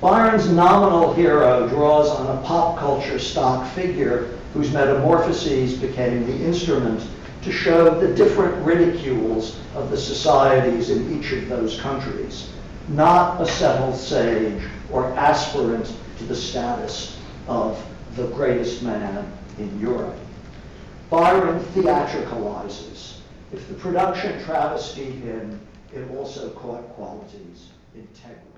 Byron's nominal hero draws on a pop culture stock figure whose metamorphoses became the instrument to show the different ridicules of the societies in each of those countries, not a settled sage or aspirant to the status of the greatest man in Europe. Byron theatricalizes. If the production travestied him, it also caught qualities integral integrity.